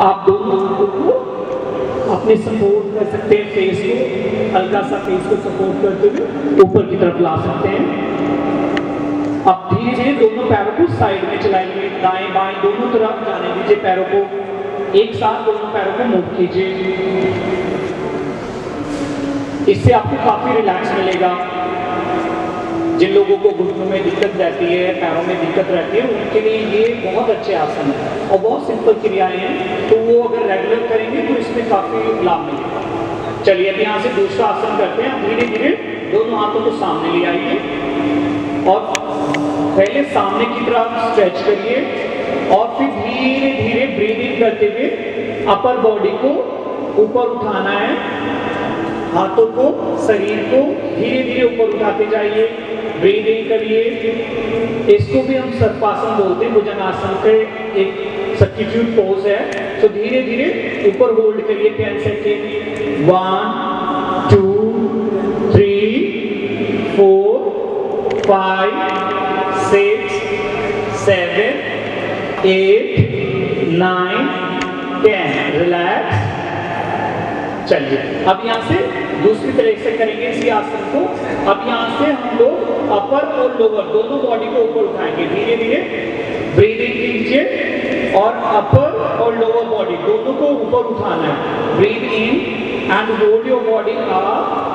आप दोनों हाथों को अपने सपोर्ट कर सकते हैं फेस को, हल्का सा फेस को सपोर्ट करते हुए ऊपर की तरफ़ ला सकते हैं। अब धीरे धीरे दोनों पैरों को साइड में चलाएँगे दाएँ बाएँ दोनों तरफ़ जाने दीजिए पैरों को। एक साथ दोनों पैरों को मूव कीजिए। इससे आपको काफ़ी रिलैक्स मिलेगा। जिन लोगों को घुटनों में दिक्कत रहती है, पैरों में दिक्कत रहती है, उनके लिए ये बहुत अच्छे आसन है और बहुत सिंपल क्रियाएँ हैं। तो वो अगर रेगुलर करेंगे तो इसमें काफ़ी लाभ मिलेगा। चलिए, अब यहाँ से दूसरा आसन करते हैं। धीरे धीरे दोनों हाथों को सामने ले आइए। और पहले सामने की तरफ़ स्ट्रेच करिए और फिर धीरे धीरे ब्रीदिंग करते हुए अपर बॉडी को ऊपर उठाना है। हाथों को, शरीर को धीरे धीरे ऊपर उठाते जाइए। ब्रीदिंग करिए। इसको भी हम सर्पासन बोलते हैं, भुजंगासन के एक सब्स्टिट्यूट पोज है। तो धीरे धीरे ऊपर होल्ड करिए ten second one two three four five six seven eight nine ten relax चलिए। अब यहाँ से दूसरी तरह से करेंगे इसी आसन को। अब यहाँ से हम लोग अपर और लोअर दोनों बॉडी को ऊपर उठाएँगे। धीरे धीरे ब्रीदिंग कीजिए। और अपर और लोअर बॉडी दोनों को ऊपर उठाना है। Breathe in and hold your body up